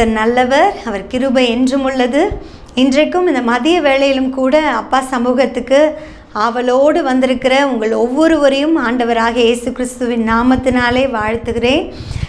கர்த்தர் நல்லவர் அவர் கிருபை என்றும் உள்ளது. இன்றைக்கும் இந்த மதிய வேளையிலும் கூட அப்பா சமூகத்துக்கு ஆவலோடு வந்திருக்கிற உங்கள் ஒவ்வொருவரையும் ஆண்டவராக இயேசு கிறிஸ்துவின் நாமத்தினாலே வாழ்த்துகிறேன்.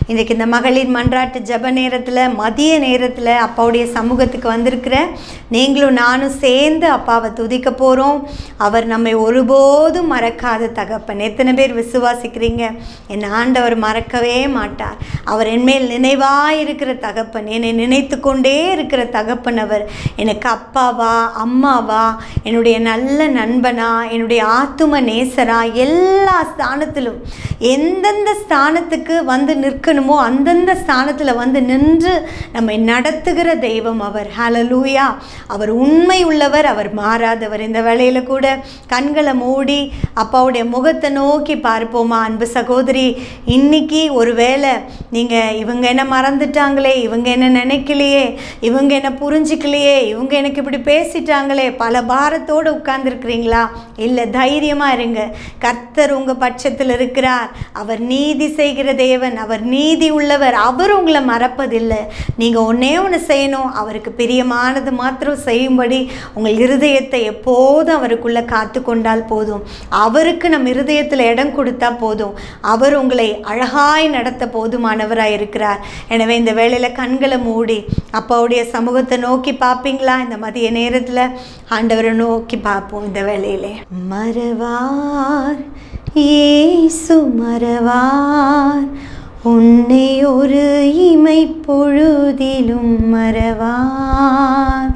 இன்றைக்கு இந்த மகளிர் மன்றாட்டு ஜப நேரத்தில் மதிய நேரத்தில் அப்பாவுடைய சமூகத்துக்கு வந்திருக்கிற நீங்களும் நானும் சேர்ந்து அப்பாவை துதிக்க போகிறோம் அவர் நம்மை ஒருபோதும் மறக்காத தகப்பன். எத்தனை பேர் விசுவாசிக்கிறீங்க? என் ஆண்டவர் மறக்கவே மாட்டார். அவர் என்மேல் நினைவாக இருக்கிற தகப்பன். என்னை நினைத்து கொண்டே இருக்கிற தகப்பன் அவர். எனக்கு அப்பாவா அம்மாவா என்னுடைய நல்ல நண்பனா என்னுடைய ஆத்தும நேசரா எல்லா ஸ்தானத்திலும் எந்தெந்த ஸ்தானத்துக்கு வந்து நிற்க நிற்கணுமோ அந்தந்த ஸ்தானத்தில் வந்து நின்று நம்மை நடத்துகிற தெய்வம் அவர். ஹலலூயா அவர் உண்மை உள்ளவர் அவர் மாறாதவர். இந்த வேளையில் கூட கண்களை மூடி அப்பாவுடைய முகத்தை நோக்கி பார்ப்போமா அன்பு சகோதரி. இன்னைக்கு ஒருவேளை நீங்கள் இவங்க என்ன மறந்துட்டாங்களே இவங்க என்ன நினைக்கலையே இவங்க என்ன புரிஞ்சிக்கலையே இவங்க எனக்கு இப்படி பேசிட்டாங்களே பல பாரத்தோடு உட்கார்ந்துருக்கிறீங்களா? இல்லை தைரியமாக இருங்க. கர்த்தர் உங்கள் பட்சத்தில் இருக்கிறார். அவர் நீதி செய்கிற தேவன் அவர் நீதி உள்ளவர் அவர் உங்களை மறப்பதில்லை. நீங்கள் ஒன்றே ஒன்று செய்யணும். அவருக்கு பிரியமானது மாத்திரம் செய்யும்படி உங்கள் இருதயத்தை எப்போதும் அவருக்குள்ளே காத்து கொண்டால் போதும். அவருக்கு நம் இருதயத்தில் இடம் கொடுத்தா போதும். அவர் உங்களை அழகாய் நடத்த போதுமானவராக இருக்கிறார். எனவே இந்த வேளையில் கண்களை மூடி அப்பாவுடைய சமூகத்தை நோக்கி பார்ப்பீங்களா இந்த மதிய நேரத்தில் ஆண்டவரை நோக்கி பார்ப்போம் இந்த வேலையிலே மறவார். ஏசு மறவார். உன்னை ஒரு இமை பொழுதிலும் மறவார்.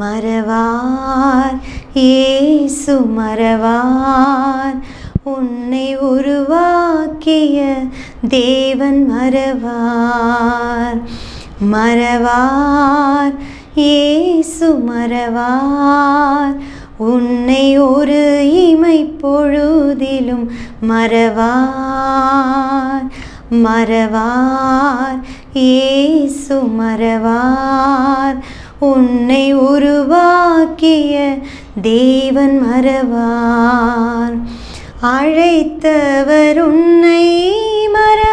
மறவார். ஏசு மறவார். உன்னை உருவாக்கிய தேவன் மறவார். மறவார். ஏசு மறவார். உன்னை ஒரு இமை பொழுதிலும் மறவார். மறவார். ஏசு மறவார். உன்னை உருவாக்கிய தேவன் மறவார். அழைத்தவர் உன்னை மறவார்.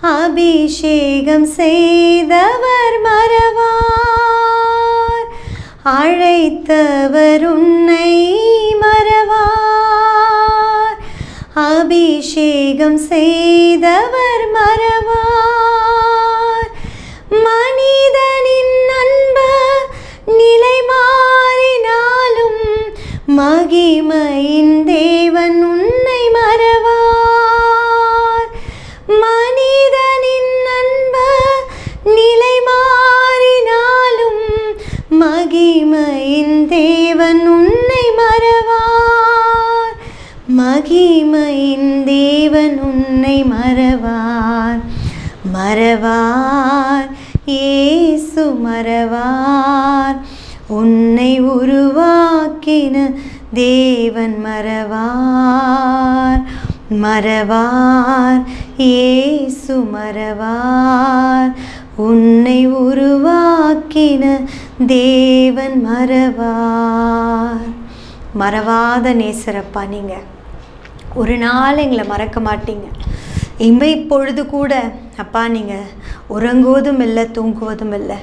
அபிஷேகம் செய்தவர் மறவார். அழைத்தவர் உன்னை மறவார். அபிஷேகம் செய்தவர் மரவா மறவார். ஏசு மறவார். உன்னை உருவாக்கின தேவன் மறவார். மறவாத நேசரப்பா நீங்கள் ஒரு நாள் எங்களை மறக்க மாட்டீங்க. இம்மை பொழுது கூட அப்பா நீங்கள் உறங்குவதும் இல்லை தூங்குவதும் இல்லை.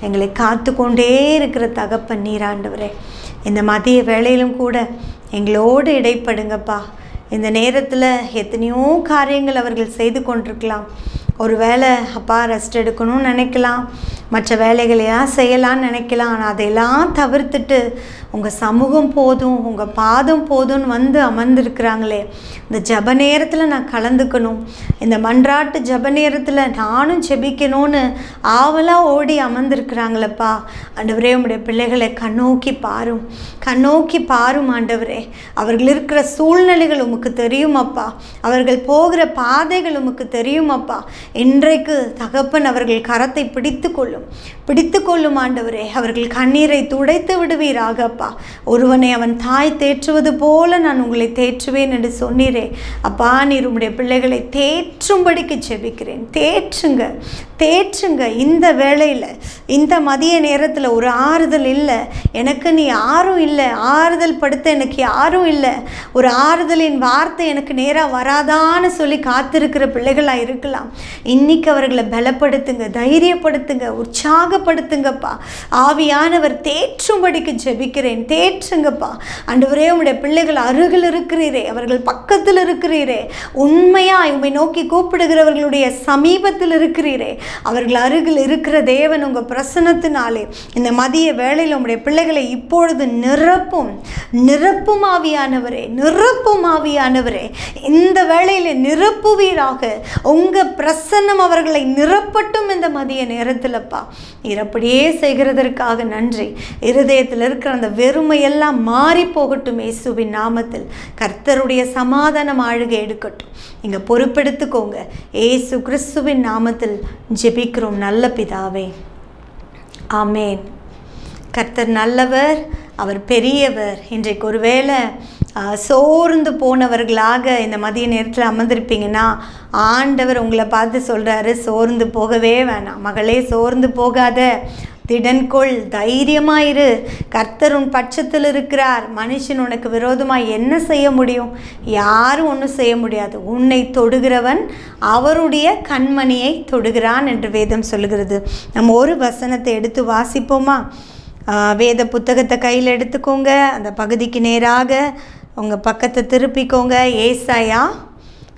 எங்களை காத்து கொண்டே இருக்கிற தகப்பன் நீராண்டவரே இந்த மதிய வேளையிலும் கூட எங்களோடு இடைப்படுங்கப்பா. இந்த நேரத்தில் எத்தனையோ காரியங்கள் அவர்கள் செய்து கொண்டிருக்கலாம். ஒரு வேளை அப்பா ரெஸ்ட் எடுக்கணும்னு நினைக்கலாம். மற்ற வேலைகளையெல்லாம் செய்யலான்னு நினைக்கலாம். ஆனால் அதையெல்லாம் தவிர்த்துட்டு உங்கள் சமூகம் போதும் உங்கள் பாதம் போதும்னு வந்து அமர்ந்திருக்கிறாங்களே. இந்த ஜப நேரத்தில் நான் கலந்துக்கணும். இந்த மன்றாட்டு ஜப நேரத்தில் நானும் ஜெபிக்கணும்னு ஆவலாக ஓடி அமர்ந்திருக்கிறாங்களப்பா. ஆண்டவரே உங்களுடைய பிள்ளைகளை கண்ணோக்கி பாரும். கண்ணோக்கி பாரும் ஆண்டவரே. அவர்கள் இருக்கிற சூழ்நிலைகள் உமக்கு தெரியுமப்பா. அவர்கள் போகிற பாதைகள் உமக்கு தெரியுமப்பா. இன்றைக்கு தகப்பன் அவர்கள் கரத்தை பிடித்து கொள்ளும். பிடித்து கொள்ளும் ஆண்டவரே அவர்கள் கண்ணீரை துடைத்து விடுவீராக அப்பா. ஒருவனை அவன் தாய் தேற்றுவது போல நான் உங்களை தேற்றுவேன் என்று சொன்னீரே. அப்பா நீர் உம்முடைய பிள்ளைகளை தேற்றும்படிக்கு செபிக்கிறேன் தேற்றுங்க தேற்றுங்க. இந்த வேளையில் இந்த மதிய நேரத்தில் ஒரு ஆறுதல் இல்லை. எனக்கு நீ யாரும் இல்லை. ஆறுதல் படுத்த எனக்கு யாரும் இல்லை. ஒரு ஆறுதலின் வார்த்தை எனக்கு நேராக வராதான்னு சொல்லி காத்திருக்கிற பிள்ளைகளாக இருக்கலாம். இன்னைக்கு அவர்களை பலப்படுத்துங்க தைரியப்படுத்துங்க உற்சாகப்படுத்துங்கப்பா. ஆவியானவர் தேற்றும்படிக்கு ஜெபிக்கிறேன். தேற்றுங்கப்பா. அன்றுவரே உங்களுடைய பிள்ளைகள் அருகில் இருக்கிறீரே. அவர்கள் பக்கத்தில் இருக்கிறீரே. உண்மையாய் உண்மை நோக்கி கூப்பிடுகிறவர்களுடைய சமீபத்தில் இருக்கிறீரே. அவர்கள் அருகில் இருக்கிற தேவன் உங்கள் பிரசனத்தினாலே இந்த மதிய வேளையில் உங்களுடைய பிள்ளைகளை இப்பொழுது நிரப்பும். நிரப்பும் ஆவியானவரே. நிரப்பும் ஆவியானவரே. இந்த வேளையில் நிரப்புவீராக. உங்கள் பிரசன்னம் அவர்களை நிரப்பட்டும் இந்த மதிய நேரத்தில் அப்படியே செய்கிறதற்காக நன்றி. இருதயத்தில் இருக்கிற அந்த வெறுமையெல்லாம் மாறி போகட்டும் இயேசுவின் நாமத்தில். கர்த்தருடைய சமாதானம் ஆளுகை எடுக்கட்டும். நீங்கள் பொறுப்பெடுத்துக்கோங்க. ஏசு கிறிஸ்துவின் நாமத்தில் ஜெபிக்கிறோம் நல்ல பிதாவே. ஆமேன். கர்த்தர் நல்லவர் அவர் பெரியவர். இன்றைக்கு ஒருவேளை சோர்ந்து போனவர்களாக இந்த மதிய நேரத்தில் அமர்ந்திருப்பீங்கன்னா ஆண்டவர் உங்களை பார்த்து சொல்கிறாரு சோர்ந்து போகவே வேணாம். மகளே சோர்ந்து போகாத. திடன்கொள் தைரியமாயிரு கர்த்தர் உன் பட்சத்தில் இருக்கிறார். மனுஷன் உனக்கு விரோதமாக என்ன செய்ய முடியும்? யாரும் ஒன்றும் செய்ய முடியாது. உன்னை தொடுகிறவன் அவருடைய கண்மணியை தொடுகிறான் என்று வேதம் சொல்லுகிறது. நம்ம ஒரு வசனத்தை எடுத்து வாசிப்போமா? வேத புத்தகத்தை கையில் எடுத்துக்கோங்க. அந்த பகுதிக்கு நேராக. உங்கள் பக்கத்தை திருப்பிக்கோங்க. ஏசாயா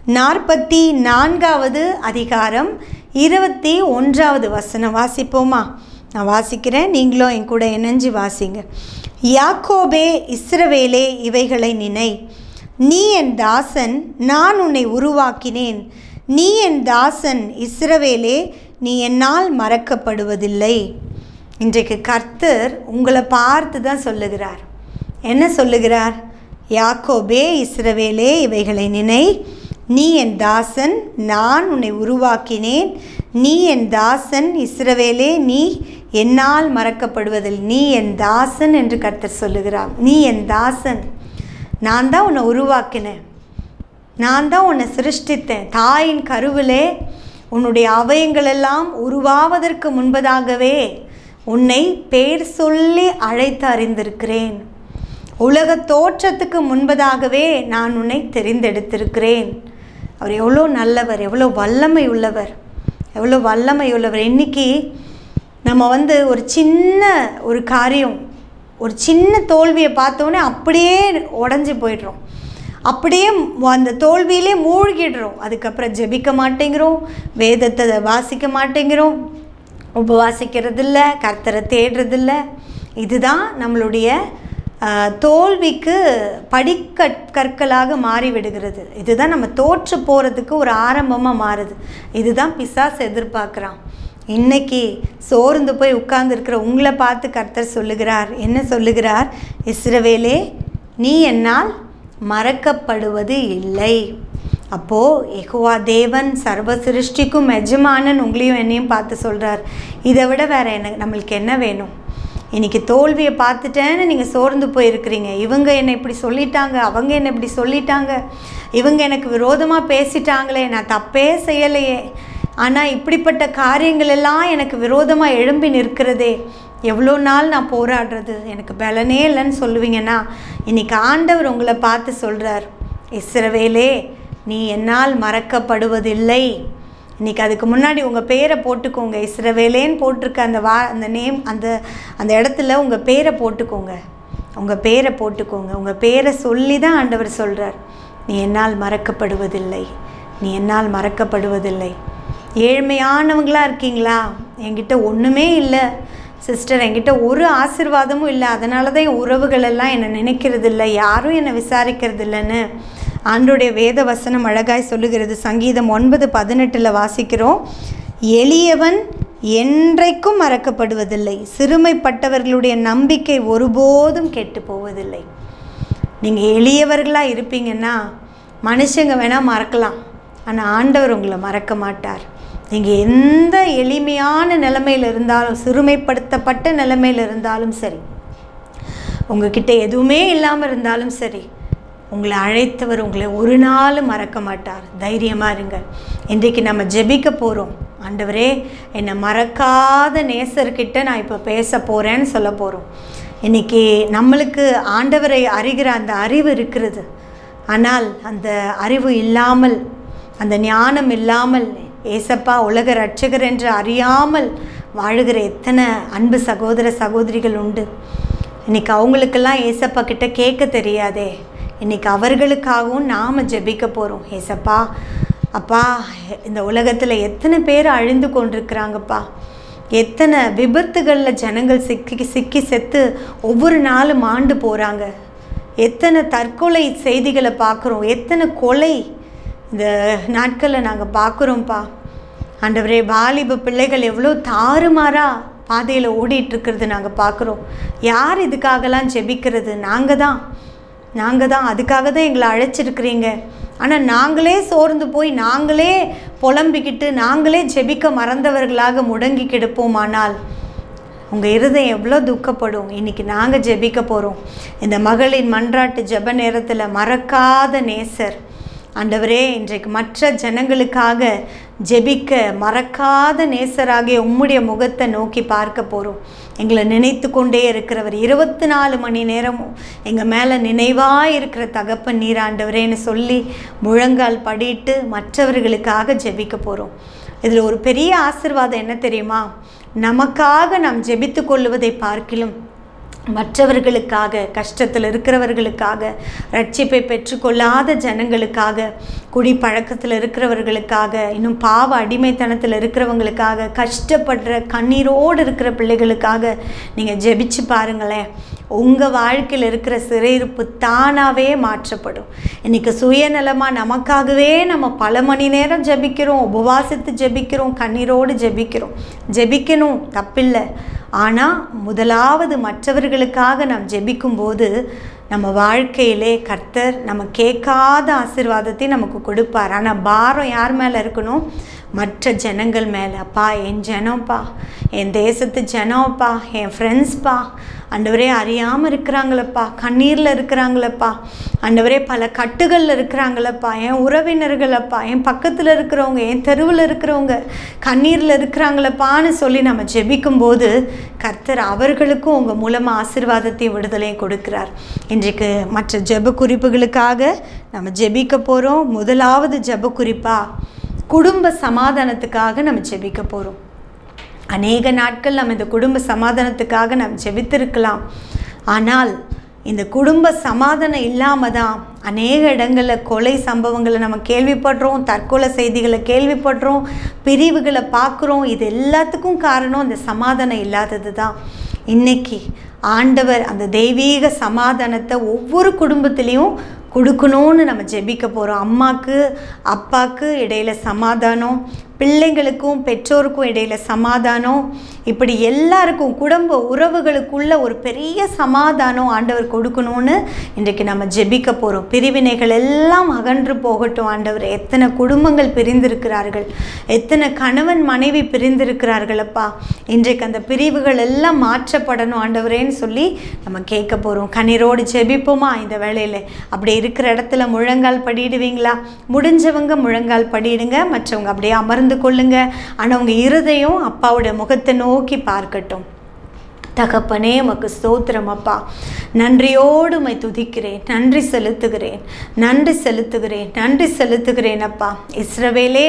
நாற்பத்தி நான்காவது அதிகாரம் இருபத்தி ஒன்றாவது வசனம் வாசிப்போமா? நான் வாசிக்கிறேன் நீங்களும் என் கூட இணைஞ்சு வாசிங்க. யாக்கோபே இஸ்ரவேலே இவைகளை நினை. நீ என் தாசன் நான் உன்னை உருவாக்கினேன். நீ என் தாசன் இஸ்ரவேலே நீ என்னால் மறக்கப்படுவதில்லை. இன்றைக்கு கர்த்தர் உங்களை பார்த்து தான் சொல்லுகிறார். என்ன சொல்லுகிறார்? யாக்கோபே இஸ்ரவேலே இவைகளை நினை. நீ என் தாசன் நான் உன்னை உருவாக்கினேன். நீ என் தாசன் இஸ்ரவேலே நீ என்னால் மறக்கப்படுவதில். நீ என் தாசன் என்று கர்த்தர் சொல்லுகிறார். நீ என் தாசன் நான் தான் உன்னை உருவாக்கினேன். நான் தான் உன்னை சிருஷ்டித்தேன். தாயின் கருவிலே உன்னுடைய அவயங்களெல்லாம் உருவாவதற்கு முன்பதாகவே உன்னை பேர் சொல்லி அழைத்து அறிந்திருக்கிறேன். உலக தோற்றத்துக்கு முன்பதாகவே நான் உன்னை தெரிந்தெடுத்திருக்கிறேன். அவர் எவ்வளோ நல்லவர் எவ்வளோ வல்லமை உள்ளவர் எவ்வளோ வல்லமை உள்ளவர் இன்னைக்கு நம்ம வந்து ஒரு சின்ன ஒரு காரியம் ஒரு சின்ன தோல்வியை பார்த்தோன்னே அப்படியே உடஞ்சி போயிடுறோம். அப்படியே அந்த தோல்வியிலே மூழ்கிடுறோம். அதுக்கப்புறம் ஜெபிக்க மாட்டேங்கிறோம் வேதத்தை வாசிக்க மாட்டேங்கிறோம் உபவாசிக்கிறதில்ல கர்த்தரை தேடுறதில்ல. இதுதான் நம்மளுடைய தோல்விக்கு படிக்கற் கற்களாக மாறிவிடுகிறது. இதுதான் நம்ம தோற்று போகிறதுக்கு ஒரு ஆரம்பமாக மாறுது. இதுதான் பிசாஸ் எதிர்பார்க்குறான். இன்னைக்கு சோர்ந்து போய் உட்கார்ந்துருக்கிற உங்களை பார்த்து கர்த்தர் சொல்லுகிறார். என்ன சொல்லுகிறார்? இஸ்ரவேலே நீ என்னால் மறக்கப்படுவது இல்லை. அப்போது எகுவா தேவன் சர்வ சிருஷ்டிக்கும் எஜமானன் உங்களையும் என்னையும் பார்த்து சொல்கிறார் இதை விட வேறு என்ன நம்மளுக்கு என்ன வேணும்? இன்றைக்கி தோல்வியை பார்த்துட்டேன்னு நீங்கள் சோர்ந்து போயிருக்கிறீங்க. இவங்க என்னை இப்படி சொல்லிட்டாங்க அவங்க என்னை இப்படி சொல்லிட்டாங்க இவங்க எனக்கு விரோதமாக பேசிட்டாங்களே நான் தப்பே செய்யலையே. ஆனால் இப்படிப்பட்ட காரியங்கள் எல்லாம் எனக்கு விரோதமாக எழும்பி நிற்கிறதே. எவ்வளோ நாள் நான் போராடுறது? எனக்கு பலனே இல்லைன்னு சொல்லுவீங்கன்னா இன்னைக்கு ஆண்டவர் உங்களை பார்த்து சொல்கிறார் இஸ்ரவேலே நீ என்னால் மறக்கப்படுவதில்லை. இன்னைக்கு அதுக்கு முன்னாடி உங்கள் பேரை போட்டுக்கோங்க. இஸ்ரவேலேன்னு போட்டிருக்க அந்த வா அந்த நேம் அந்த அந்த இடத்துல உங்கள் பேரை போட்டுக்கோங்க. உங்கள் பேரை போட்டுக்கோங்க. உங்கள் பேரை சொல்லி தான் ஆண்டவர் சொல்கிறார் நீ என்னால் மறக்கப்படுவதில்லை. நீ என்னால் மறக்கப்படுவதில்லை. ஏழ்மையானவங்களாக இருக்கீங்களா? என்கிட்ட ஒன்றுமே இல்லை. சிஸ்டர் என்கிட்ட ஒரு ஆசீர்வாதமும் இல்லை. அதனால தான் என் உறவுகளெல்லாம் என்னை நினைக்கிறது இல்லை யாரும் என்னை விசாரிக்கிறது இல்லைன்னு ஆண்டுடைய வேத வசனம் அழகாய் சொல்லுகிறது. சங்கீதம் ஒன்பது பதினெட்டில் வாசிக்கிறோம். எளியவன் என்றைக்கும் மறக்கப்படுவதில்லை. சிறுமைப்பட்டவர்களுடைய நம்பிக்கை ஒருபோதும் கெட்டு போவதில்லை நீங்கள் எளியவர்களாக இருப்பீங்கன்னா மனுஷங்க வேணால் மறக்கலாம். ஆனால் ஆண்டவர் உங்களை மறக்க மாட்டார். நீங்கள் எந்த எளிமையான நிலைமையில் இருந்தாலும் சிறுமைப்படுத்தப்பட்ட நிலைமையில் இருந்தாலும் சரி உங்ககிட்ட எதுவுமே இல்லாமல் இருந்தாலும் சரி உங்களை அழைத்தவர் உங்களை ஒரு நாள் மறக்க மாட்டார். தைரியமாக இருங்க இன்றைக்கு நம்ம ஜெபிக்க போகிறோம் ஆண்டவரே என்னை மறக்காத நேசர்கிட்ட நான் இப்போ பேச போகிறேன்னு சொல்ல போகிறோம் இன்றைக்கி நம்மளுக்கு ஆண்டவரை அறிகிற அந்த அறிவு இருக்கிறது. ஆனால் அந்த அறிவு இல்லாமல் அந்த ஞானம் இல்லாமல் ஏசப்பா உலக ரட்சகர் என்று அறியாமல் வாழுகிற எத்தனை அன்பு சகோதர சகோதரிகள் உண்டு. இன்னைக்கு அவங்களுக்கெல்லாம் ஏசப்பா கிட்ட கேட்க தெரியாதே. இன்றைக்கி அவர்களுக்காகவும் நாம் ஜெபிக்க போகிறோம் ஏசப்பா அப்பா இந்த உலகத்தில் எத்தனை பேர் அழிந்து கொண்டிருக்கிறாங்கப்பா. எத்தனை விபத்துகளில் ஜனங்கள் சிக்கி சிக்கி செத்து ஒவ்வொரு நாளும் ஆண்டு போகிறாங்க எத்தனை தற்கொலை செய்திகளை பார்க்குறோம். எத்தனை கொலை இந்த நாட்களில் நாங்கள் பார்க்குறோம்ப்பா. ஆண்டவரே வாலிப பிள்ளைகள் எவ்வளோ தாறுமாறாக பாதையில் ஓடிட்டுருக்கிறது நாங்கள் பார்க்குறோம். யார் இதுக்காகலாம் ஜெபிக்கிறது? நாங்கள் தான் நாங்கள் தான் அதுக்காக தான் எங்களை அழைச்சிருக்கிறீங்க. ஆனால் நாங்களே சோர்ந்து போய் நாங்களே புலம்பிக்கிட்டு நாங்களே ஜெபிக்க மறந்தவர்களாக முடங்கி கிடப்போமானால் உங்கள் இருதயம் எவ்வளோ துக்கப்படும். இன்றைக்கி நாங்கள் ஜெபிக்க போகிறோம் இந்த மகளின் மன்றாட்டு ஜெப நேரத்தில் மறக்காத நேசர். ஆண்டவரே இன்றைக்கு மற்ற ஜனங்களுக்காக ஜெபிக்க மறக்காத நேசராகிய உம்முடைய முகத்தை நோக்கி பார்க்க போகிறோம் எங்களை நினைத்து கொண்டே இருக்கிறவர் இருபத்தி நாலு மணி நேரமும் எங்கள் மேலே நினைவாக இருக்கிற தகப்பன் நீராண்டவரேன்னு சொல்லி முழங்கால் படிட்டு மற்றவர்களுக்காக ஜெபிக்க போகிறோம் இதில் ஒரு பெரிய ஆசிர்வாதம் என்ன தெரியுமா? நமக்காக நாம் ஜெபித்து கொள்வதை பார்க்கிலும் மற்றவர்களுக்காக கஷ்டத்தில் இருக்கிறவர்களுக்காக ரட்சிப்பை பெற்றுக்கொள்ளாத ஜனங்களுக்காக குடிப்பழக்கத்தில் இருக்கிறவர்களுக்காக இன்னும் பாவ அடிமைத்தனத்தில் இருக்கிறவங்களுக்காக கஷ்டப்படுற கண்ணீரோடு இருக்கிற பிள்ளைகளுக்காக நீங்கள் ஜெபிச்சு பாருங்களேன். உங்கள் வாழ்க்கையில் இருக்கிற சிறையிருப்பு தானாகவே மாற்றப்படும். இன்றைக்கி சுயநலமாக நமக்காகவே நம்ம பல மணி நேரம் ஜெபிக்கிறோம் உபவாசித்து ஜெபிக்கிறோம் கண்ணீரோடு ஜெபிக்கிறோம். ஜெபிக்கணும் தப்பில்லை. ஆனால் முதலாவது மற்றவர்களுக்காக நாம் ஜெபிக்கும்போது நம்ம வாழ்க்கையிலே கர்த்தர் நம்ம கேட்காத ஆசிர்வாதத்தை நமக்கு கொடுப்பார். ஆனால் பாரம் யார் மேலே இருக்கணும்? மற்ற ஜனங்கள் மேலே. அப்பா என் ஜனம்ப்பா. என் தேசத்து ஜனம்ப்பா. என் ஃப்ரெண்ட்ஸ்ப்பா ஆண்டவரே அறியாமல் இருக்கிறாங்களப்பா கண்ணீரில் இருக்கிறாங்களப்பா. ஆண்டவரே பல கட்டுகளில் இருக்கிறாங்களப்பா. என் உறவினர்களப்பா என் பக்கத்தில் இருக்கிறவங்க என் தெருவில் இருக்கிறவங்க கண்ணீரில் இருக்கிறாங்களப்பான்னு சொல்லி நம்ம ஜெபிக்கும்போது கர்த்தர் அவர்களுக்கும் உங்கள் மூலமாக ஆசிர்வாதத்தையும் விடுதலையும் கொடுக்கிறார். இன்றைக்கு மற்ற ஜெப குறிப்புகளுக்காக நம்ம ஜெபிக்க போகிறோம் முதலாவது ஜெப குறிப்பாக குடும்ப சமாதானத்துக்காக நம்ம ஜெபிக்க போகிறோம் அநேக நாட்கள் நம்ம இந்த குடும்ப சமாதானத்துக்காக நாம் ஜெபித்திருக்கலாம். ஆனால் இந்த குடும்ப சமாதானம் இல்லாமல் தான் அநேக இடங்களில் கொலை சம்பவங்களை நம்ம கேள்விப்படுறோம் தற்கொலை செய்திகளை கேள்விப்படுறோம் பிரிவுகளை பார்க்குறோம். இது எல்லாத்துக்கும் காரணம் இந்த சமாதானம் இல்லாதது தான். இன்னைக்கு ஆண்டவர் அந்த தெய்வீக சமாதானத்தை ஒவ்வொரு குடும்பத்துலேயும் கொடுக்கணும்னு நம்ம ஜெபிக்க போகிறோம் அம்மாவுக்கு அப்பாவுக்கு இடையில சமாதானம் பிள்ளைங்களுக்கும் பெற்றோருக்கும் இடையில சமாதானம். இப்படி எல்லாருக்கும் குடும்ப உறவுகளுக்குள்ள ஒரு பெரிய சமாதானம் ஆண்டவர் கொடுக்கணும்னு இன்றைக்கு நம்ம ஜெபிக்க போகிறோம் பிரிவினைகள் எல்லாம் அகன்று போகட்டும் ஆண்டவர். எத்தனை குடும்பங்கள் பிரிந்திருக்கிறார்கள். எத்தனை கணவன் மனைவி பிரிந்திருக்கிறார்கள் அப்பா. இன்றைக்கு அந்த பிரிவுகள் எல்லாம் மாற்றப்படணும் ஆண்டவரேன்னு சொல்லி நம்ம கேட்க போகிறோம் கண்ணீரோடு ஜெபிப்போமா இந்த வேலையில் அப்படி இருக்கிற இடத்துல முழங்கால் படிடுவீங்களா முடிஞ்சவங்க முழங்கால் படிடுங்க மற்றவங்க அப்படியே அமர்ந்து கொள்ளுங்க. ஆனால் உங்கள் இருதயம் அப்பாவோட முகத்தை நோக்கி பார்க்கட்டும். தகப்பனே உமக்கு ஸ்தோத்திரம் அப்பா. நன்றியோடு மை துதிக்கிறேன் நன்றி செலுத்துகிறேன் நன்றி செலுத்துகிறேன் நன்றி செலுத்துகிறேன் அப்பா. இஸ்ரவேலே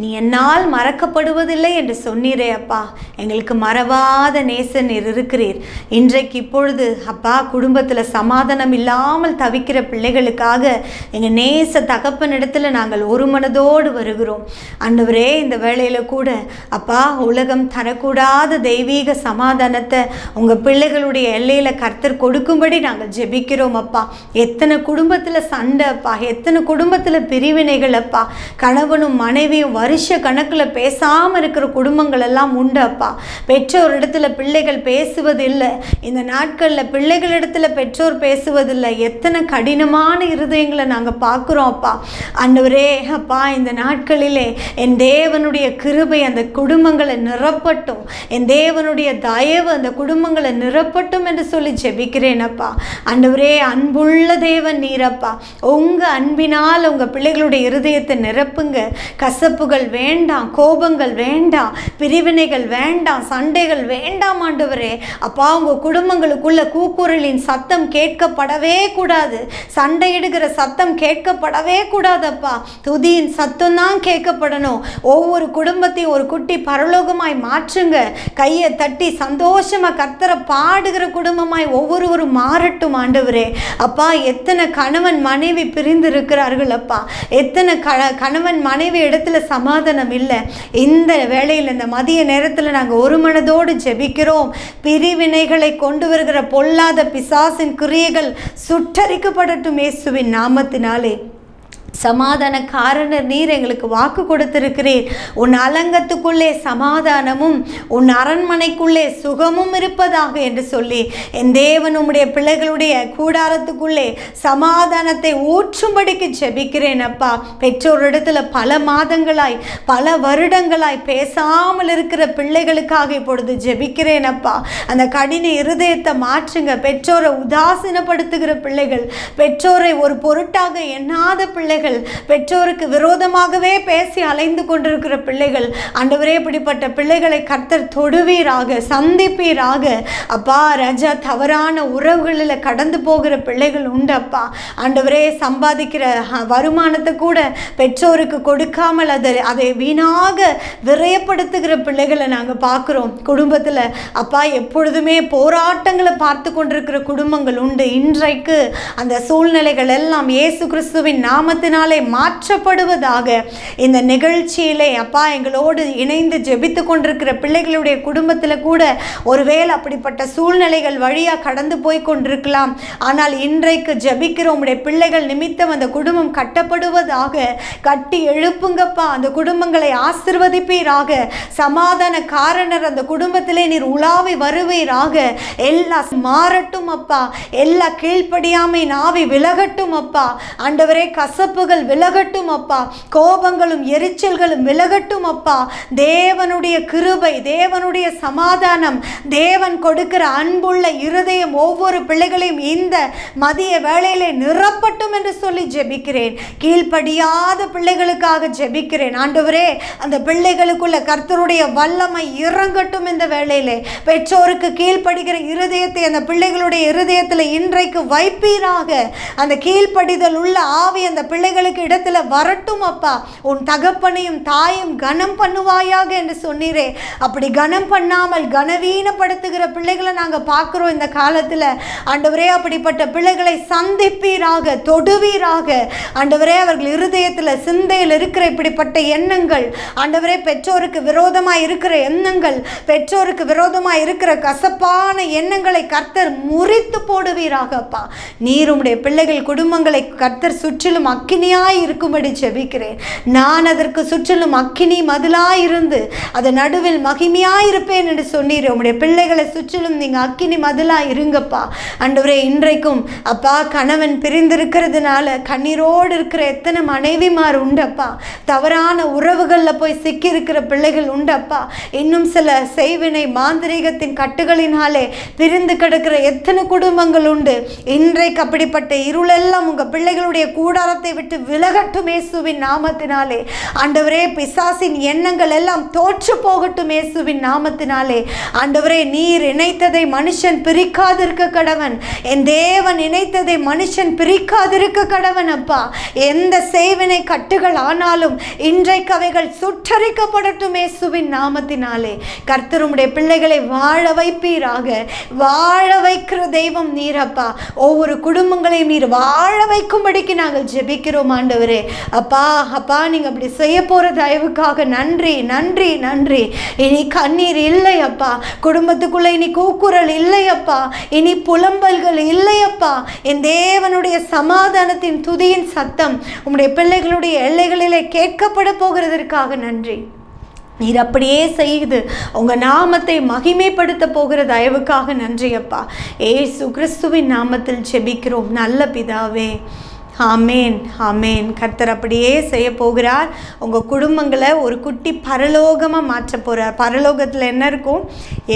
நீ என்னால் மறக்கப்படுவதில்லை என்று சொன்னீரே அப்பா. எங்களுக்கு மறவாத நேசன் நீர் இருக்கிறீர். இன்றைக்கு இப்பொழுது அப்பா குடும்பத்தில் சமாதானம் இல்லாமல் தவிக்கிற பிள்ளைகளுக்காக எங்கள் நேச தகப்பனிடத்தில் நாங்கள் ஒரு மனதோடு வருகிறோம். அன்றுவரே இந்த வேளையில் கூட அப்பா உலகம் தரக்கூடாத தெய்வீக சமாதானத்தை உங்கள் பிள்ளைகளுடைய எல்லையில் கர்த்தர் கொடுக்கும்படி நாங்கள் ஜெபிக்கிறோம் அப்பா. எத்தனை குடும்பத்தில் சண்டை அப்பா. எத்தனை குடும்பத்தில் பிரிவினைகள் அப்பா. கணவனும் மனைவியும் வருஷ கணக்கில் பேசாமல் இருக்கிற குடும்பங்கள் எல்லாம் உண்டு அப்பா. பெற்றோர் இடத்துல பிள்ளைகள் பேசுவதில்லை. இந்த நாட்களில் பிள்ளைகளிடத்துல பெற்றோர் பேசுவதில்லை. எத்தனை கடினமான இருதயங்களை நாங்கள் பார்க்குறோம் அப்பா. ஆண்டவரே அப்பா இந்த நாட்களிலே என் தேவனுடைய கிருபை அந்த குடும்பங்களை நிரப்பட்டும். என் தேவனுடைய தயவு அந்த குடும்ப குடும்பங்களை நிரப்பட்டும் என்று சொல்லி ஜெபிக்கிறேன் அப்பா ஆண்டவரே அன்புள்ள தேவன் நீரப்பா. உங்கள் அன்பினால் உங்கள் பிள்ளைகளுடைய இருதயத்தை நிரப்புங்க. கசப்புகள் வேண்டாம் கோபங்கள் வேண்டாம் பிரிவினைகள் வேண்டாம் சண்டைகள் வேண்டாம் ஆண்டவரே. அப்பா உங்கள் குடும்பங்களுக்குள்ள கூக்குரலின் சத்தம் கேட்கப்படவே கூடாது. சண்டையிடுகிற சத்தம் கேட்கப்படவே கூடாதப்பா. துதியின் சத்தம் தான் கேட்கப்படணும். ஒவ்வொரு குடும்பத்தையும் ஒரு குட்டி பரலோகமாய் மாற்றுங்க. கையை தட்டி சந்தோஷமா கர்த்தரை பாடுகிற குடும்பமாய் ஒவ்வொருவரும் மாறட்டும் ஆண்டவரே. அப்பா எத்தனை கணவன் மனைவி பிரிந்து இருக்கிறார்கள் அப்பா. எத்தனை க கணவன் மனைவி இடத்துல சமாதானம் இல்லை. இந்த வேளையில் இந்த மதிய நேரத்தில் நாங்கள் ஒரு மனதோடு ஜெபிக்கிறோம். பிரிவினைகளை கொண்டு வருகிற பொல்லாத பிசாசின் கிரியைகள் சுட்டரிக்கப்படட்டும் இயேசுவின் நாமத்தினாலே. சமாதான காரணர் நீர் எங்களுக்கு வாக்கு கொடுத்திருக்கிறீர். உன் அலங்கத்துக்குள்ளே சமாதானமும் உன் அரண்மனைக்குள்ளே சுகமும் இருப்பதாக என்று சொல்லி என் தேவன் உம்முடைய பிள்ளைகளுடைய கூடாரத்துக்குள்ளே சமாதானத்தை ஊற்றும்படிக்கு ஜெபிக்கிறேன் அப்பா. பெற்றோரிடத்தில் பல மாதங்களாய் பல வருடங்களாய் பேசாமல் இருக்கிற பிள்ளைகளுக்காக இப்பொழுது ஜெபிக்கிறேன் அப்பா. அந்த கடின இருதயத்தை மாற்றுங்க. பெற்றோரை உதாசீனப்படுத்துகிற பிள்ளைகள் பெற்றோரை ஒரு பொருட்டாக எண்ணாத பிள்ளைகள் பெற்றோருக்கு விரோதமாகவே பேசி அலைந்து கொண்டிருக்கிற பிள்ளைகள் ஆண்டவரே இப்படிப்பட்ட பிள்ளைகளை கர்த்தர் தொடுவீராக சந்திப்பீராக. அப்பா ரஜா தவறான உறவுகளில் கடந்து போகிற பிள்ளைகள் உண்டு அப்பா. ஆண்டவரே சம்பாதிக்கிற வருமானத்தை கூட பெற்றோருக்கு கொடுக்காமல் அதை அதை வீணாக விரயப்படுத்துகிற பிள்ளைகளை நாங்கள் பார்க்குறோம். குடும்பத்தில் அப்பா எப்பொழுதுமே போராட்டங்களை பார்த்து கொண்டிருக்கிற குடும்பங்கள் உண்டு. இன்றைக்கு அந்த சூழ்நிலைகள் எல்லாம் இயேசு கிறிஸ்துவின் நாமத்தினாலே மாற்றப்படுவதாக இந்த நிகழ்ச்சியிலே அப்பா எங்களோடு இணைந்து ஜெபித்து கொண்டிருக்கிற பிள்ளைகளுடைய குடும்பத்தில் கூட ஒருவேளை அப்படிப்பட்ட சூழ்நிலைகள் வழியாக கடந்து போய் கொண்டிருக்கலாம். ஆனால் இன்றைக்கு ஜபிக்கிற உம்முடைய பிள்ளைகள் நிமித்தம் அந்த குடும்பம் கட்டப்படுவதாக கட்டி எழுப்புங்கப்பா. அந்த குடும்பங்களை ஆசிர்வதிப்பீராக. சமாதான காரணர் அந்த குடும்பத்திலே நீர் உலாவி வருவீராக. எல்லா மாறட்டும் அப்பா. எல்லா கீழ்ப்படியாமை நாவி விலகட்டும் அப்பா. ஆண்டவரே கசப்புகள் விலகட்டும் அப்பா. கோபங்களும் எரிச்சல்களும் விலகட்டும் அப்பா. தேவனுடைய கிருபை தேவனுடைய சமாதானம் தேவன் கொடுக்கிற அன்புள்ள இருதயம் ஒவ்வொரு பிள்ளைகளையும் இந்த மதிய வேளையிலே நிரப்பட்டும் என்று சொல்லி ஜெபிக்கிறேன். கீழ்ப்படியாத பிள்ளைகளுக்காக ஜெபிக்கிறேன். ஆண்டவரே அந்த பிள்ளைகளுக்குள்ள கர்த்தருடைய வல்லமை இறங்கட்டும் இந்த வேளையிலே. பெற்றோருக்கு கீழ்ப்படுகிற இருதயத்தை அந்த பிள்ளைகளுடைய இருதயத்தில் இன்றைக்கு வைப்பீராக. அந்த கீழ்ப்படிதல் உள்ள ஆவி அந்த பிள்ளை பிள்ளைகளுக்கு இடத்துல வரட்டும் அப்பா. உன் தகப்பனையும் தாயும் கனம் பண்ணுவாயாக என்று சொன்னீரே. அப்படி கனம் பண்ணாமல் கனவீனப்படுத்துகிற பிள்ளைகளை நாங்கள் பார்க்குறோம் இந்த காலத்தில். ஆண்டவரே அப்படிப்பட்ட பிள்ளைகளை சந்திப்பீராக தொடுவீராக. ஆண்டவரே அவர்கள் இருதயத்தில் சிந்தையில் இருக்கிற இப்படிப்பட்ட எண்ணங்கள் ஆண்டவரே பெற்றோருக்கு விரோதமாக இருக்கிற எண்ணங்கள் பெற்றோருக்கு விரோதமாக இருக்கிற கசப்பான எண்ணங்களை கர்த்தர் முறித்து போடுவீராகப்பா நீர் உம்முடைய பிள்ளைகள் குடும்பங்களை கர்த்தர் சுற்றிலும் அக்கினியாய் இருக்கும்படி செபிக்கிறேன் நான் அதற்கு சுற்றிலும் அக்கினி மதிலாய் இருந்து அது நடுவில் மகிமையாய் இருப்பேன் என்று சொன்னீர். உங்களுடைய பிள்ளைகளை சுற்றிலும் நீங்கள் அக்கினி மதிலாய் இருங்கப்பா. ஆண்டவரே இன்றைக்கும் அப்பா கணவன் பிரிந்திருக்கிறதுனால கண்ணீரோடு இருக்கிற எத்தனை மனைவிமார் உண்டப்பா. தவறான உறவுகளில் போய் சிக்கி இருக்கிற பிள்ளைகள் உண்டப்பா. இன்னும் சில செய்வினை மாந்திரீகத்தின் கட்டுகளினாலே பிரிந்து கிடக்கிற எத்தனை குடும்பங்கள் உண்டு. இன்றைக்கு அப்படிப்பட்ட இருளெல்லாம் உங்கள் பிள்ளைகளுடைய கூடாரத்தை விட்டு விலகட்டும் இயேசுவின் நாமத்தினாலே. ஆண்டவரே பிசாசின் எண்ணங்கள் எல்லாம் தோற்று போகட்டும் இயேசுவின் நாமத்தினாலே. ஆண்டவரே நீர் இணைத்ததை மனுஷன் பிரிக்காதிருக்க கடவன். என் தேவன் இணைத்ததை மனுஷன் பிரிக்காதிருக்க கடவன் அப்பா. எந்த செய்வினை கட்டுகள் ஆனாலும் இன்றைக்கு அவைகள் சுற்றறிக்கப்படட்டும் இயேசுவின் நாமத்தினாலே. கர்த்தருடைய பிள்ளைகளை வாழ வைப்பீராக. வாழ வைக்கிற தெய்வம் நீரப்பா ஒவ்வொரு குடும்பங்களையும் நீர் வாழ வைக்கும்படிக்கு நாங்கள் ஜெபிக்கிறோம். செபிக்கிறோம் ஆண்டவரே. அப்பா அப்பா நீங்கள் அப்படி செய்ய போகிற தயவுக்காக நன்றி நன்றி நன்றி. இனி கண்ணீர் இல்லை அப்பா. குடும்பத்துக்குள்ளே இனி கூக்குரல் இல்லை அப்பா. இனி புலம்பல்கள் இல்லை அப்பா. என் தேவனுடைய சமாதானத்தின் துதியின் சத்தம் உம்முடைய பிள்ளைகளுடைய எல்லைகளிலே கேட்கப்பட போகிறதற்காக நன்றி. நீர் அப்படியே செய்து உங்கள் நாமத்தை மகிமைப்படுத்த போகிற தயவுக்காக நன்றி அப்பா. ஏசு கிறிஸ்துவின் நாமத்தில் செபிக்கிறோம் நல்ல பிதாவே ஆமேன் ஆமேன். கர்த்தர் அப்படியே செய்ய போகிறார். உங்கள் குடும்பங்களை ஒரு குட்டி பரலோகமாக மாற்ற போகிறார் பரலோகத்தில் என்ன இருக்கும்?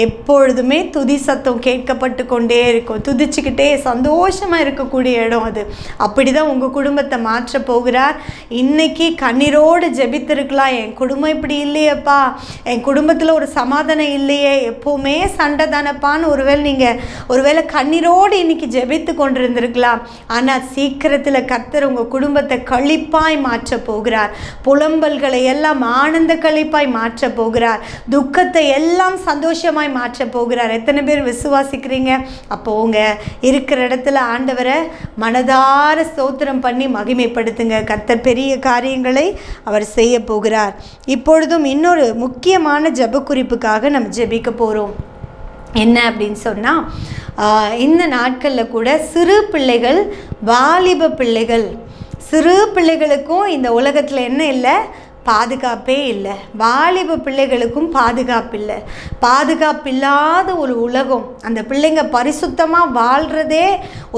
எப்பொழுதுமே துதி சத்தம் கேட்கப்பட்டு கொண்டே இருக்கும். துதிச்சுக்கிட்டே சந்தோஷமாக இருக்கக்கூடிய இடம் அது. அப்படி தான் உங்கள் குடும்பத்தை மாற்ற போகிறார். இன்னைக்கு கண்ணீரோடு ஜெபித்திருக்கலாம். என் குடும்பம் இப்படி இல்லையேப்பா. என் குடும்பத்தில் ஒரு சமாதானம் இல்லையே. எப்போவுமே சண்டை தானப்பான்னு ஒருவேளை நீங்கள் ஒருவேளை கண்ணீரோடு இன்றைக்கி ஜெபித்து கொண்டிருந்திருக்கலாம். ஆனால் சீக்கிரத்தில் கர்த்தர் உங்கள் குடும்பத்தை கழிப்பாய் மாற்ற போகிறார். புலம்பல்களை எல்லாம் ஆனந்த கழிப்பாய் மாற்ற போகிறார். துக்கத்தை எல்லாம் சந்தோஷமாய் மாற்ற போகிறார். எத்தனை பேர் விசுவாசிக்கிறீங்க? அப்போ உங்கள் இருக்கிற இடத்துல ஆண்டவரை மனதார ஸ்தோத்திரம் பண்ணி மகிமைப்படுத்துங்க. கர்த்தர் பெரிய காரியங்களை அவர் செய்ய போகிறார். இப்பொழுதும் இன்னொரு முக்கியமான ஜெப குறிப்புக்காக நம்ம ஜெபிக்க போகிறோம் என்ன அப்படின்னு சொன்னால் இந்த நாட்களில் கூட சிறு பிள்ளைகள் வாலிப பிள்ளைகள் சிறு பிள்ளைகளுக்கும் இந்த உலகத்தில் என்ன இல்லை பாதுகாப்பே இல்லை. வாலிப பிள்ளைகளுக்கும் பாதுகாப்பு இல்லை. பாதுகாப்பு இல்லாத ஒரு உலகம். அந்த பிள்ளைங்க பரிசுத்தமாக வாழ்கிறதே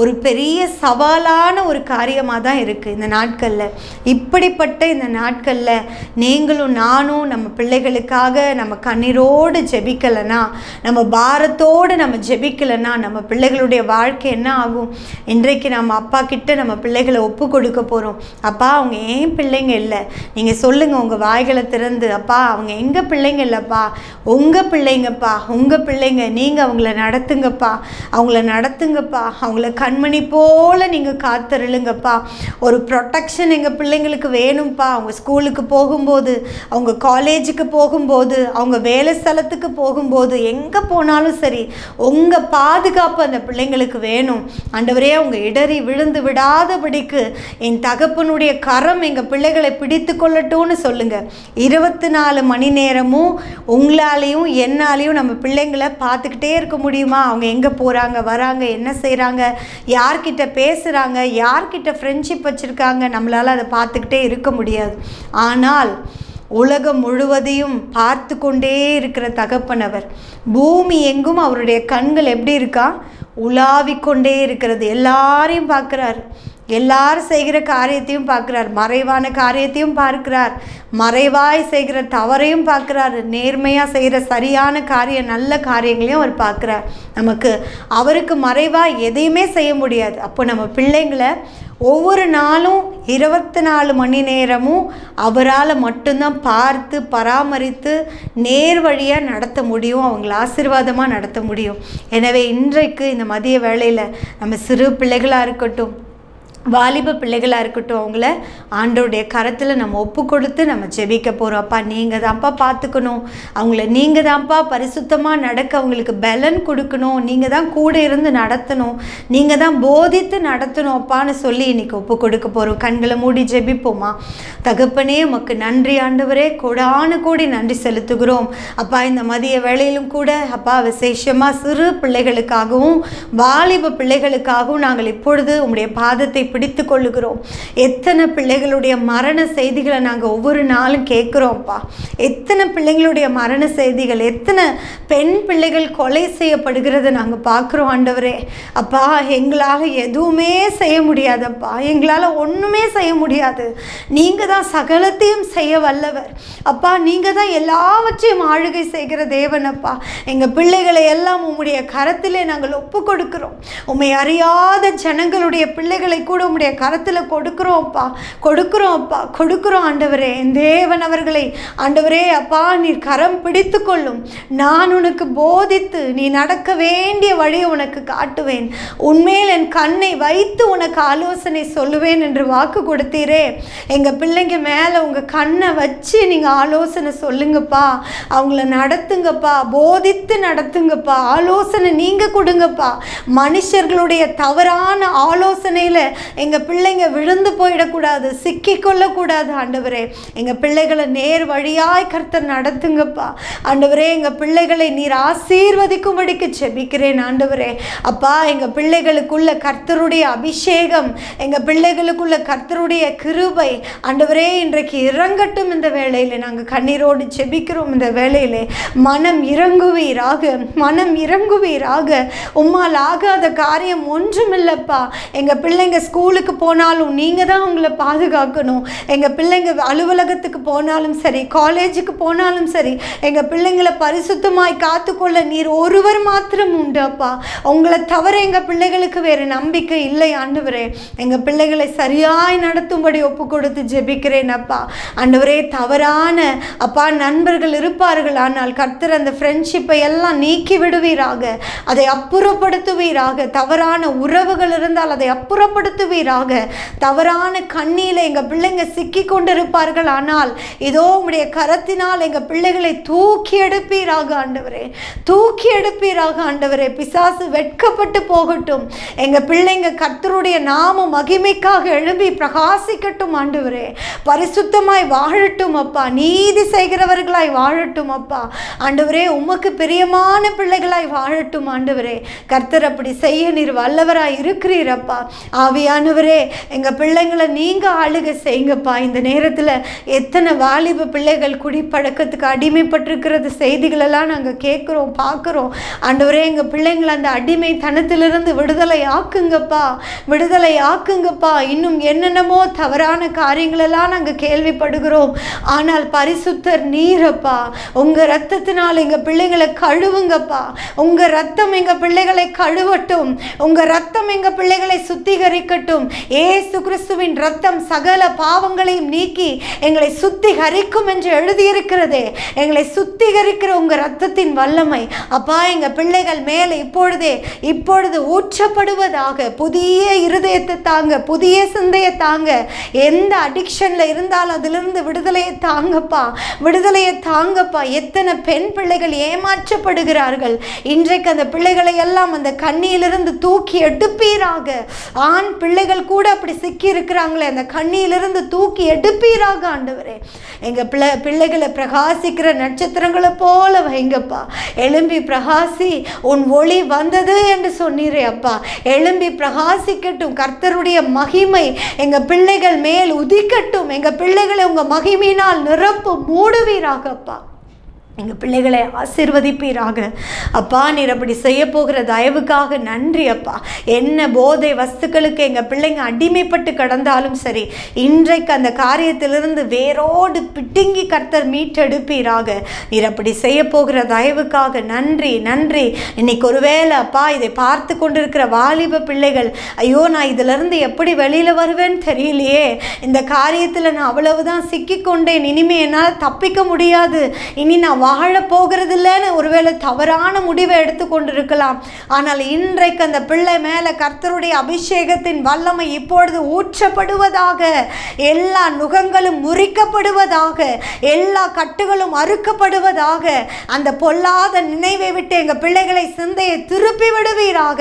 ஒரு பெரிய சவாலான ஒரு காரியமாக தான் இருக்குது இந்த நாட்களில். இப்படிப்பட்ட இந்த நாட்களில் நீங்களும் நானும் நம்ம பிள்ளைகளுக்காக நம்ம கண்ணீரோடு ஜெபிக்கலைன்னா நம்ம பாரத்தோடு நம்ம ஜெபிக்கலைன்னா நம்ம பிள்ளைகளுடைய வாழ்க்கை என்ன ஆகும்? இன்றைக்கு நம்ம அப்பா கிட்ட நம்ம பிள்ளைகளை ஒப்பு கொடுக்க போகிறோம் அப்பா அவங்க ஏன் பிள்ளைங்க இல்லை? நீங்கள் சொல்லுங்கள் உங்கள் வாய்களை திறந்து அப்பா அவங்க எங்கள் பிள்ளைங்க இல்லைப்பா? உங்கள் பிள்ளைங்கப்பா உங்கள் பிள்ளைங்க நீங்கள் அவங்கள நடத்துங்கப்பா அவங்கள நடத்துங்கப்பா அவங்கள கண்மணி போல் நீங்கள் காத்தருளுங்கப்பா. ஒரு ப்ரொட்டக்ஷன் எங்கள் பிள்ளைங்களுக்கு வேணும்ப்பா. அவங்க ஸ்கூலுக்கு போகும்போது அவங்க காலேஜுக்கு போகும்போது அவங்க வேலை ஸ்தலத்துக்கு போகும்போது எங்கே போனாலும் சரி உங்கள் பாதுகாப்பு அந்த பிள்ளைங்களுக்கு வேணும். ஆண்டவரே அவங்க இடறி விழுந்து விடாதபடிக்கு என் தகப்பனுடைய கரம் எங்கள் பிள்ளைகளை பிடித்து கொள்ளட்டும்னு சொல்லுங்க. இருபத்தி நாலு மணி நேரமும் உங்களாலையும் என்னாலையும் நம்ம பிள்ளைங்களை பார்த்துக்கிட்டே இருக்க முடியுமா? அவங்க எங்கே போகிறாங்க வராங்க என்ன செய்கிறாங்க யார்கிட்ட பேசுகிறாங்க யார்கிட்ட ஃப்ரெண்ட்ஷிப் வச்சுருக்காங்க நம்மளால் அதை பார்த்துக்கிட்டே இருக்க முடியாது. ஆனால் உலகம் முழுவதையும் பார்த்து கொண்டே இருக்கிற தகப்பனவர் பூமி எங்கும் அவருடைய கண்கள் எப்படி இருக்கா? உலாவிக்கொண்டே இருக்கிறது. எல்லாரையும் பார்க்குறாரு. எல்லாரும் செய்கிற காரியத்தையும் பார்க்குறார். மறைவான காரியத்தையும் பார்க்கிறார். மறைவாய் செய்கிற தவறையும் பார்க்குறாரு. நேர்மையாக செய்கிற சரியான காரியம் நல்ல காரியங்களையும் அவர் பார்க்குறார். நமக்கு அவருக்கு மறைவாக எதையுமே செய்ய முடியாது. அப்போ நம்ம பிள்ளைங்களை ஒவ்வொரு நாளும் இருபத்தி நாலு மணி நேரமும் அவரால் மட்டும்தான் பார்த்து பராமரித்து நேர் வழியாக நடத்த முடியும். அவங்கள ஆசீர்வாதமாக நடத்த முடியும். எனவே இன்றைக்கு இந்த மதிய வேளையில் நம்ம சிறு பிள்ளைகளாக இருக்கட்டும் வாலிப பிள்ளைகளாக இருக்கட்டும் அவங்கள ஆண்டோடைய கரத்தில் நம்ம ஒப்பு கொடுத்து நம்ம ஜெபிக்க போகிறோம் அப்பா நீங்கள் தான்ப்பா பார்த்துக்கணும். அவங்கள நீங்கள் தான்ப்பா பரிசுத்தமாக நடக்க அவங்களுக்கு பலன் கொடுக்கணும். நீங்கள் தான் கூட இருந்து நடத்தணும். நீங்கள் தான் போதித்து நடத்தணும் அப்பான்னு சொல்லி இன்றைக்கி ஒப்பு கொடுக்க போகிறோம் கண்களை மூடி ஜெபிப்போமா? தகப்பனே உமக்கு நன்றி ஆண்டவரே. கொடான கூடி நன்றி செலுத்துகிறோம். அப்பா இந்த மதிய வேளையிலும் கூட அப்பா விசேஷமாக சிறு பிள்ளைகளுக்காகவும் வாலிப பிள்ளைகளுக்காகவும் நாங்கள் இப்பொழுது உங்களுடைய பாதத்தை பிடித்து கொள்ளுகிறோம் எத்தனை பிள்ளைகளுடைய மரண செய்திகளை நாங்கள் ஒவ்வொரு நாளும் கேட்குறோம்ப்பா. எத்தனை பிள்ளைங்களுடைய மரண செய்திகள் எத்தனை பெண் பிள்ளைகள் கொலை செய்யப்படுகிறத நாங்கள் பார்க்குறோம் ஆண்டவரே. அப்பா எங்களால் எதுவுமே செய்ய முடியாதப்பா. எங்களால் ஒன்றுமே செய்ய முடியாது. நீங்கள் தான் சகலத்தையும் செய்ய வல்லவர். அப்பா நீங்கள் தான் எல்லாவற்றையும் ஆளுகை செய்கிற தேவனப்பா எங்கள் பிள்ளைகளை எல்லாம் உம்முடைய கரத்திலே நாங்கள் ஒப்பு கொடுக்கிறோம் உண்மை அறியாத ஜனங்களுடைய பிள்ளைகளை கூட உம்முடைய கரத்தில் கொடுக்குறோம்ப்பா கொடுக்குறோம்ப்பா கொடுக்குறோம் ஆண்டவரே. என் தேவன் அவர்களை ஆண்டவரே அப்பா நீர் கரம் பிடித்து கொள்ளும் நான் உனக்கு போதித்து நீ நடக்க வேண்டிய வழியை உனக்கு காட்டுவேன். உண்மையில் என் கண்ணை வைத்து உனக்கு ஆலோசனை சொல்லுவேன் என்று வாக்கு கொடுத்தீரே. எங்கள் பிள்ளைங்க மேலே உங்கள் கண்ணை வச்சு நீங்கள் ஆலோசனை சொல்லுங்கப்பா. அவங்கள நடத்துங்கப்பா போதித்து நடத்துங்கப்பா. ஆலோசனை நீங்கள் கொடுங்கப்பா. மனுஷர்களுடைய தவறான ஆலோசனையில் எங்கள் பிள்ளைங்க விழுந்து போயிடக்கூடாது சிக்கிக்கொள்ளக்கூடாது ஆண்டவரே. எங்கள் பிள்ளைகளை நேர் வழியாய் கர்த்தர் நடத்துங்கப்பா. ஆண்டவரே எங்கள் பிள்ளைகளை நீர் ஆசீர்வதிக்கும்படிக்கு செபிக்கிறேன் ஆண்டவரே. அப்பா எங்கள் பிள்ளைகளுக்குள்ள கர்த்தருடைய அபிஷேகம் எங்கள் பிள்ளைகளுக்குள்ள கர்த்தருடைய கிருபை ஆண்டவரே இன்றைக்கு இறங்கட்டும் இந்த வேளையில். நாங்கள் கண்ணீரோடு செபிக்கிறோம் இந்த வேலையில் மனம் இறங்குவீராக மனம் இறங்குவீராக. உம்மால் ஆகாத காரியம் ஒன்றுமில்லப்பா. எங்கள் பிள்ளைங்க ஸ்கூல் ஸ்கூலுக்கு போனாலும் நீங்கள் தான் உங்களை பாதுகாக்கணும். எங்கள் பிள்ளைங்க அலுவலகத்துக்கு போனாலும் சரி காலேஜுக்கு போனாலும் சரி எங்கள் பிள்ளைங்களை பரிசுத்தமாய் காத்துக்கொள்ள நீர் ஒருவர் மாத்திரம் உண்டு அப்பா உங்களை தவிர எங்கள் பிள்ளைகளுக்கு வேறு நம்பிக்கை இல்லை ஆண்டவரே. எங்கள் பிள்ளைகளை சரியாய் நடத்தும்படி ஒப்பு கொடுத்து ஜெபிக்கிறேன் அப்பா. ஆண்டவரே தவறான அப்பா நண்பர்கள் இருப்பார்கள் ஆனால் கர்த்தர் அந்த ஃப்ரெண்ட்ஷிப்பை எல்லாம் நீக்கி விடுவீராக. அதை அப்புறப்படுத்துவீராக. தவறான உறவுகள் இருந்தால் அதை அப்புறப்படுத்து அப்புறப்படுத்துவீராக தவறான கண்ணியில் எங்கள் பிள்ளைங்க சிக்கி கொண்டிருப்பார்கள். ஆனால் இதோ உம்முடைய கரத்தினால் எங்கள் பிள்ளைகளை தூக்கி எடுப்பீராக ஆண்டவரே. தூக்கி எடுப்பீராக ஆண்டவரே. பிசாசு வெட்கப்பட்டு போகட்டும். எங்கள் பிள்ளைங்க கர்த்தருடைய நாம மகிமைக்காக எழும்பி பிரகாசிக்கட்டும் ஆண்டவரே. பரிசுத்தமாய் வாழட்டும் அப்பா. நீதி செய்கிறவர்களாய் வாழட்டும் அப்பா. ஆண்டவரே உமக்கு பிரியமான பிள்ளைகளாய் வாழட்டும் ஆண்டவரே. கர்த்தர் அப்படி செய்ய நீர் வல்லவராய் இருக்கிறீரப்பா ஆண்டவரே எங்கள் பிள்ளைங்களை நீங்கள் ஆளுகை செய்யுங்கப்பா. இந்த நேரத்தில் எத்தனை வாலிப பிள்ளைகள் குடிப்பழக்கத்துக்கு அடிமைப்பட்டிருக்கிறது செய்திகளெல்லாம் நாங்கள் கேட்குறோம் பார்க்குறோம். ஆண்டவரே எங்கள் பிள்ளைங்களை அந்த அடிமைத்தனத்திலிருந்து விடுதலை ஆக்குங்கப்பா. விடுதலை ஆக்குங்கப்பா. இன்னும் என்னென்னமோ தவறான காரியங்களெல்லாம் நாங்கள் கேள்விப்படுகிறோம். ஆனால் பரிசுத்தர் நீரப்பா. உங்கள் ரத்தத்தினால் எங்கள் பிள்ளைகளை கழுவுங்கப்பா. உங்கள் ரத்தம் எங்கள் பிள்ளைகளை கழுவட்டும். உங்கள் ரத்தம் எங்கள் பிள்ளைகளை சுத்திகரிக்கட்டும். இருக்கட்டும். ஏசு கிறிஸ்துவின் ரத்தம் சகல பாவங்களையும் நீக்கி எங்களை சுத்திகரிக்கும் என்று எழுதியிருக்கிறதே. எங்களை சுத்திகரிக்கிற உங்கள் ரத்தத்தின் வல்லமை. அப்பா எங்கள் பிள்ளைகள் மேலே இப்பொழுதே இப்பொழுது ஊற்றப்படுவதாக புதிய இருதயத்தை தாங்க புதிய சிந்தையை தாங்க எந்த அடிக்ஷனில் இருந்தாலும் அதிலிருந்து விடுதலையை தாங்கப்பா விடுதலையை தாங்கப்பா. எத்தனை பெண் பிள்ளைகள் ஏமாற்றப்படுகிறார்கள். இன்றைக்கு அந்த பிள்ளைகளை எல்லாம் அந்த கண்ணியிலிருந்து தூக்கி எடுப்பீராக. ஆண் பிள்ளை பிள்ளைகள் கூட அப்படி சிக்கி இருக்கிறாங்களே அந்த கண்ணியிலிருந்து தூக்கி எடுப்பீராக ஆண்டவரே. எங்கள் பிள்ளை பிள்ளைகளை பிரகாசிக்கிற நட்சத்திரங்களை போல வைங்கப்பா. எழும்பி பிரகாசி உன் ஒளி வந்தது என்று சொன்னீரே அப்பா. எழும்பி பிரகாசிக்கட்டும் கர்த்தருடைய மகிமை எங்கள் பிள்ளைகள் மேல் உதிக்கட்டும். எங்கள் பிள்ளைகளை உங்கள் மகிமையினால் நிரப்பு மூடுவீராகப்பா. எங்கள் பிள்ளைகளை ஆசிர்வதிப்பீராக. அப்பா நீர் அப்படி செய்ய போகிற தயவுக்காக நன்றி அப்பா. என்ன போதை வஸ்துக்களுக்கு எங்கள் பிள்ளைங்க அடிமைப்பட்டு கடந்தாலும் சரி இன்றைக்கு அந்த காரியத்திலிருந்து வேரோடு பிட்டுங்கி கர்த்தர் மீட்டெடுப்பீராக. நீர் அப்படி செய்ய போகிற தயவுக்காக நன்றி நன்றி. இன்னைக்கு ஒருவேளை அப்பா இதை பார்த்து கொண்டிருக்கிற வாலிப பிள்ளைகள் ஐயோ நான் இதிலிருந்து எப்படி வெளியில் வருவேன்னு தெரியலையே. இந்த காரியத்தில் நான் அவ்வளவுதான் சிக்கிக்கொண்டேன். இனிமே என்னால் தப்பிக்க முடியாது. இனி நான் வாழ போகிறதில்லன்னு ஒருவேளை தவறான முடிவை எடுத்துக்கொண்டிருக்கலாம் ஆனால் இன்றைக்கு அந்த பிள்ளை மேலே கர்த்தருடைய அபிஷேகத்தின் வல்லமை இப்பொழுது ஊற்றப்படுவதாக எல்லா நுகங்களும் முறிக்கப்படுவதாக எல்லா கட்டுகளும் அறுக்கப்படுவதாக அந்த பொல்லாத நினைவை விட்டு எங்கள் பிள்ளைகளை சிந்தையை திருப்பி விடுவீராக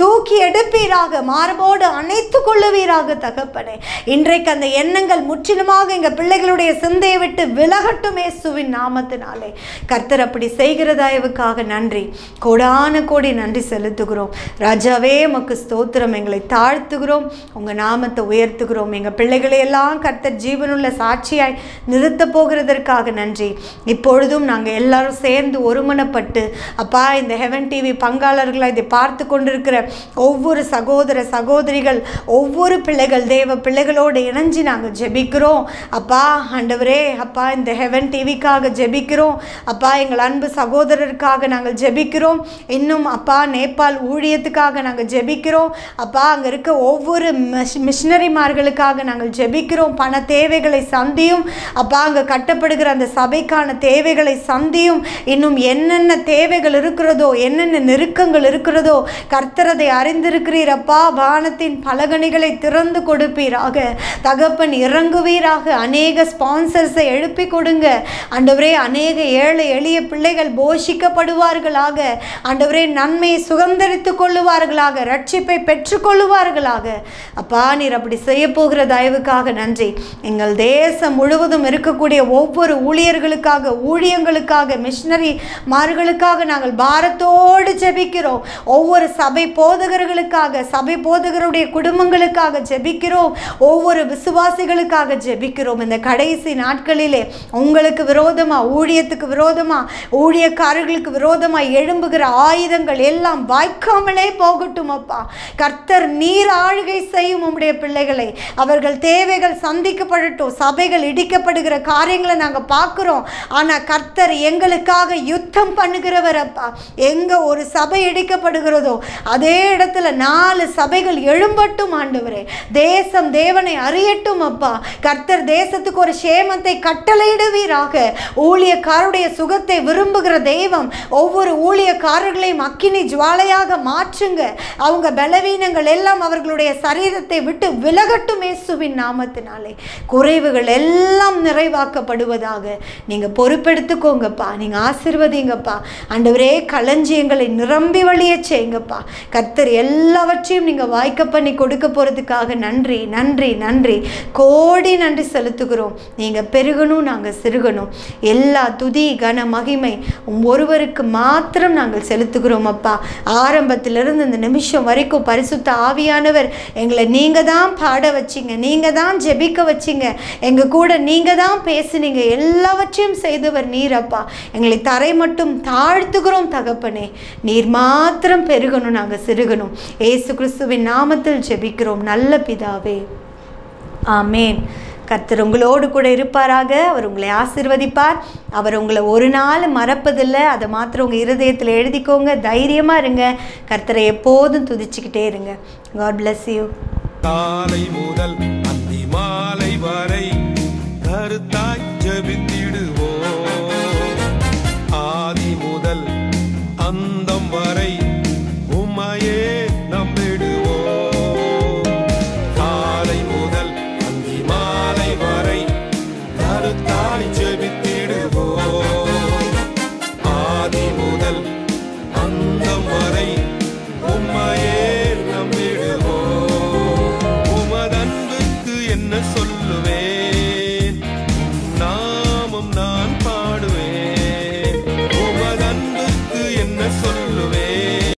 தூக்கி எடுப்பீராக மார்போடு அணைத்து கொள்ளுவீராக தகப்பனே. இன்றைக்கு அந்த எண்ணங்கள் முற்றிலுமாக எங்கள் பிள்ளைகளுடைய சிந்தையை விட்டு விலகட்டும் இயேசுவின் நாமத்தினாலே. கர்த்தர் அப்படி செய்கிறதாயவுக்காக நன்றி. கோடான கோடி நன்றி செலுத்துகிறோம். ராஜாவே உமக்கு ஸ்தோத்திரம். எங்களை தாழ்த்துகிறோம். உங்கள் நாமத்தை உயர்த்துகிறோம். எங்கள் பிள்ளைகளை எல்லாம் கர்த்தர் ஜீவனுள்ள சாட்சியாய் நிறுத்த போகிறதற்காக நன்றி. இப்பொழுதும் நாங்கள் எல்லாரும் சேர்ந்து ஒருமனப்பட்டு அப்பா இந்த ஹெவன் டிவி பங்காளர்களாக இதை பார்த்து கொண்டிருக்கிற ஒவ்வொரு சகோதர சகோதரிகள் ஒவ்வொரு பிள்ளைகள் தேவ பிள்ளைகளோடு இணைஞ்சு நாங்கள் ஜெபிக்கிறோம். அப்பா ஆண்டவரே அப்பா இந்த ஹெவன் டிவிக்காக ஜெபிக்கிறோம். அப்பா எங்கள் அன்பு சகோதரருக்காக நாங்கள் ஜெபிக்கிறோம். இன்னும் அப்பா நேபாள் ஊழியத்துக்காக நாங்கள் ஜெபிக்கிறோம். அப்பா அங்கே இருக்க ஒவ்வொரு மிஷ் மிஷினரிமார்களுக்காக நாங்கள் ஜெபிக்கிறோம். பண தேவைகளை சந்தியும். அப்பா அங்கே கட்டப்படுகிற அந்த சபைக்கான தேவைகளை சந்தியும். இன்னும் என்னென்ன தேவைகள் இருக்கிறதோ என்னென்ன நெருக்கங்கள் இருக்கிறதோ கர்த்தரதை அறிந்திருக்கிறீர் அப்பா. வானத்தின் பலகணிகளை திறந்து கொடுப்பீராக. தகப்பன் இறங்குவீராக. அநேக ஸ்பான்சர்ஸை எழுப்பி கொடுங்க. அண்டவரே அநேக ஏழை எளிய பிள்ளைகள் போஷிக்கப்படுவார்களாக. ஆண்டவரே நன்மையை சுதந்திரித்துக் கொள்ளுவார்களாக. ரட்சிப்பை பெற்றுக்கொள்ளுவார்களாக. அப்பா நீர் அப்படி செய்ய போகிற தயவுக்காக நன்றி. எங்கள் தேசம் முழுவதும் இருக்கக்கூடிய ஒவ்வொரு ஊழியர்களுக்காக ஊழியங்களுக்காக மிஷினரி மார்களுக்காக நாங்கள் பாரத்தோடு ஜெபிக்கிறோம். ஒவ்வொரு சபை போதகர்களுக்காக சபை போதகருடைய குடும்பங்களுக்காக ஜெபிக்கிறோம். ஒவ்வொரு விசுவாசிகளுக்காக ஜெபிக்கிறோம். இந்த கடைசி நாட்களிலே உங்களுக்கு விரோதமாக ஊழியத்துக்கு விரோதமாக ஊழியக்காரர்களுக்கு விரோதமா எழும்புகிற ஆயுதங்கள் எல்லாம் வாய்க்காமலே போகட்டும் அப்பா. கர்த்தர் நீர் ஆளுகை செய்யும் உம்முடைய பிள்ளைகளை. அவர்கள் தேவைகள் சந்திக்கப்படட்டும் சபைகள் இடிக்கப்படுகிற காரியங்களை நாங்கள் பார்க்குறோம். ஆனால் கர்த்தர் எங்களுக்காக யுத்தம் பண்ணுகிறவர் அப்பா. எங்கே ஒரு சபை இடிக்கப்படுகிறதோ அதே இடத்துல நாலு சபைகள் எழும்பட்டும் ஆண்டவரே. தேசம் தேவனை அறியட்டும் அப்பா. கர்த்தர் தேசத்துக்கு ஒரு சேமத்தை கட்டளையிடுவீராக. ஊழியக்காரருடைய சுகத்தை விரும்புகிற தெய்வம் ஒவ்வொரு ஊழியக்காரர்களையும் அக்கினி ஜுவாலையாக மாற்றுங்க. அவங்க பலவீனங்கள் எல்லாம் அவர்களுடைய சரீரத்தை விட்டு விலகட்டும் இயேசுவின் நாமத்தினாலே. குறைவுகள் எல்லாம் நிறைவாக்கப்படுவதாக. நீங்க பொறுப்பெடுத்துக்கோங்கப்பா. நீங்க ஆசிர்வதிங்கப்பா. ஆண்டவரே களஞ்சியங்களை நிரம்பி வழிய செய்யுங்கப்பா. கர்த்தர் எல்லாவற்றையும் நீங்க வாய்க்க பண்ணி கொடுக்க போறதுக்காக நன்றி நன்றி நன்றி. கோடி நன்றி செலுத்துகிறோம். நீங்க பெருகணும் நாங்க சிறுகணும். எல்லா துதி கன மகிமை. ஒருவருக்கு மாத்திரம் நாங்கள் செலுத்துகிறோம் அப்பா. ஆரம்பத்திலிருந்து இந்த நிமிஷம் வரைக்கும் பரிசுத்த ஆவியானவர் எங்களை நீங்க தான் பாட வச்சீங்க நீங்க தான் ஜெபிக்க வச்சீங்க. எங்க கூட நீங்க தான் பேசுனீங்க. எல்லாவற்றையும் செய்தவர் நீர் அப்பா. எங்களை தரை மட்டும் தாழ்த்துகிறோம் தகப்பனே. நீர் மாத்திரம் பெருகணும் நாங்க சிறுகணும். ஏசு கிறிஸ்துவின் நாமத்தில் ஜெபிக்கிறோம். நல்ல பிதாவே. ஆமேன். கர்த்தர் உங்களோடு கூட இருப்பாராக. அவர் உங்களை ஆசிர்வதிப்பார். அவர் உங்களை ஒரு நாள் மறப்பதில்லை. அதை மாத்திரம் உங்கள் இருதயத்தில் எழுதிக்கோங்க. தைரியமாக இருங்க. கர்த்தரை எப்போதும் துதிச்சுக்கிட்டே இருங்க. காட் பிளஸ் யூ காலை முதல் அந்தி மாலை வரை கருத்தாய் ஜபித்து